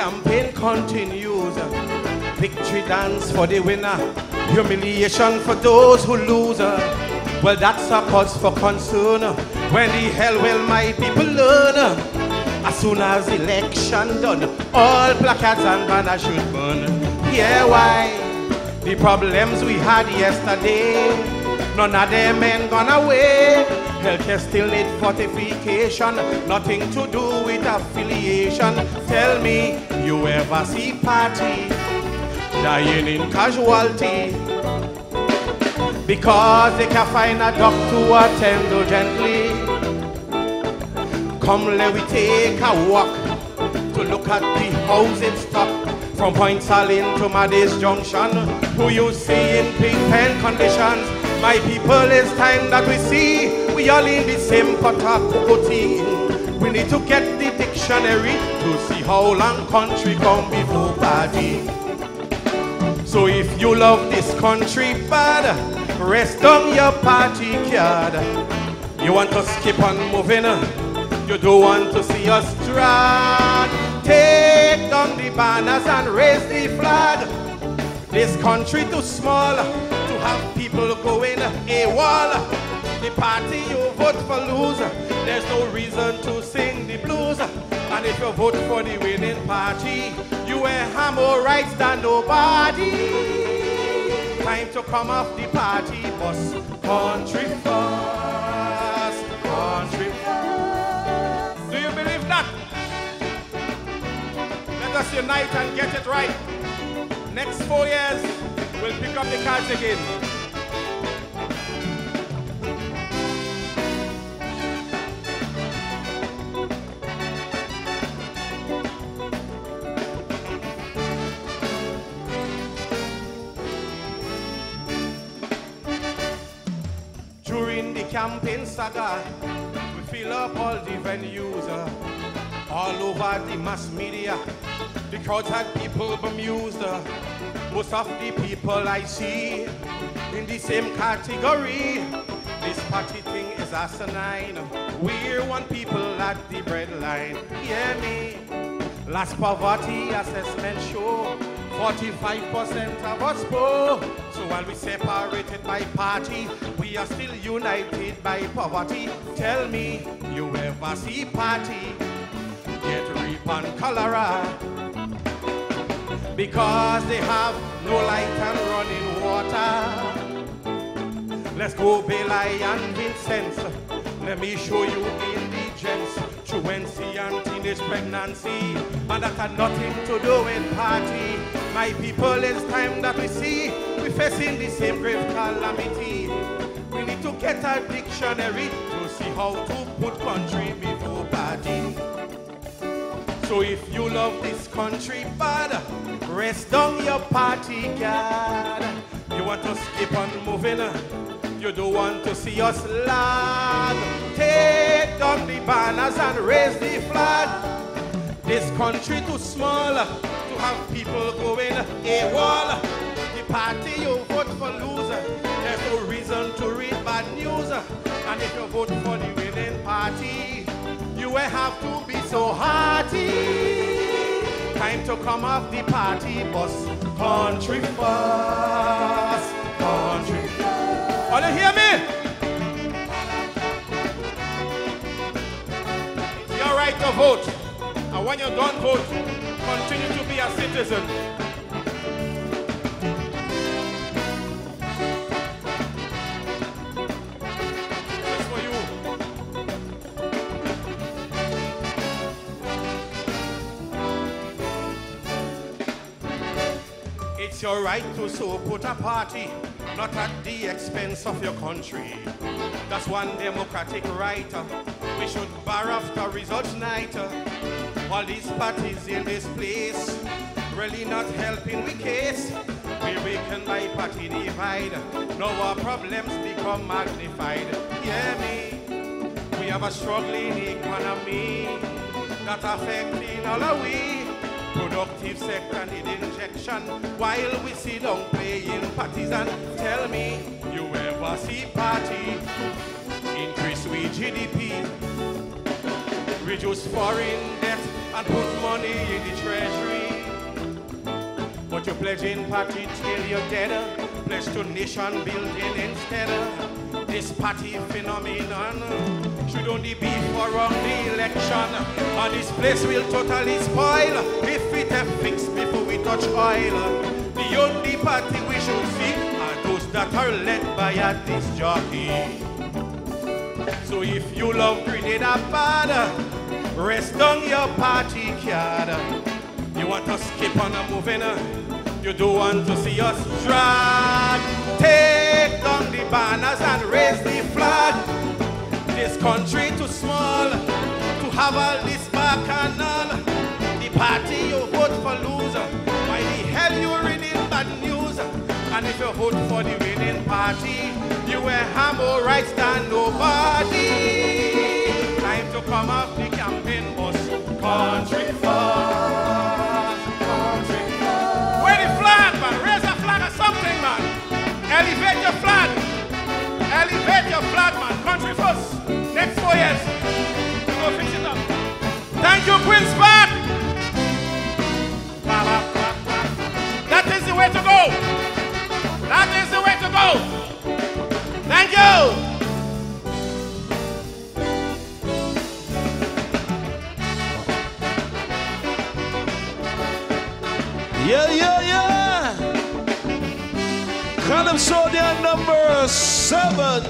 campaign continues. Victory dance for the winner, humiliation for those who lose. Well, that's a cause for concern. When the hell will my people learn? As soon as election done, all placards and banners should burn. Yeah, why? The problems we had yesterday, none of them ain't gone away. Healthcare still need fortification, nothing to do with affiliation. Tell me, you ever see party dying in casualty? Because they can find a doctor to attend gently. Come, let we take a walk to look at the housing stock from Point Salin to Madis Junction. Who you see in pig pen conditions? My people, it's time that we see we all in the same pot of cookie. We need to get the dictionary to see how long country come before party. So if you love this country bad, rest on your party card. You want to skip on moving, you don't want to see us drag. Take down the banners and raise the flag. This country too small wall. The party you vote for lose, there's no reason to sing the blues. And if you vote for the winning party, you will have more rights than nobody. Time to come off the party bus. Country first, country first. Do you believe that? Let us unite and get it right. Next four years, we'll pick up the cards again. Saga, we fill up all the venues, uh, all over the mass media. The crowd had people bemused. uh, most of the people I see in the same category. This party thing is asinine. We're one people at the breadline. Hear me. Last poverty assessment show 45% of us poor. So while we separated by party, we are still united by poverty. Tell me, you ever see party get reap on cholera? Because they have no light and running water. Let's go Belair and Vincent. Let me show you indigence, truancy and teenage pregnancy. And that had nothing to do with party. My people, it's time that we see facing the same grave calamity. We need to get a dictionary to see how to put country before party. So if you love this country bad, rest on your party card. You want to skip on moving, you don't want to see us lag. Take down the banners and raise the flag. This country too small to have people going a wall. The party you vote for loser. there's no reason to read bad news. And if you vote for the winning party, you will have to be so hearty. Time to come off the party bus. Country first, country first. Are you hear me? It's your right to vote. And when you don't vote, continue to be a citizen. It's your right to so put a party, not at the expense of your country. That's one democratic right. Uh, we should bar after results night. Uh, all these parties in this place really not helping we case. We weaken by party divide. Now our problems become magnified. Hear me. We have a struggling economy that affecting all our we. Productive sector need while we sit down playing parties and tell me you ever see party increase we GDP reduce foreign debt and put money in the treasury But you're pledging party till you're dead. Pledge to nation building instead. This party phenomenon should only be for on the election. And this place will totally spoil if it a oil. The only party we should see are those that are led by a disc jockey. So if you love Grenada bad, rest on your party card. You want to skip on a moving, you don't want to see us drag. Take down the banners and raise the flag. This country too small to have all this bacchanal. The party you vote for loser. Hell you reading bad news? And if you vote for the winning party, you will have more rights than nobody. Time to come off Yeah, yeah, yeah. Column Soldier number seven.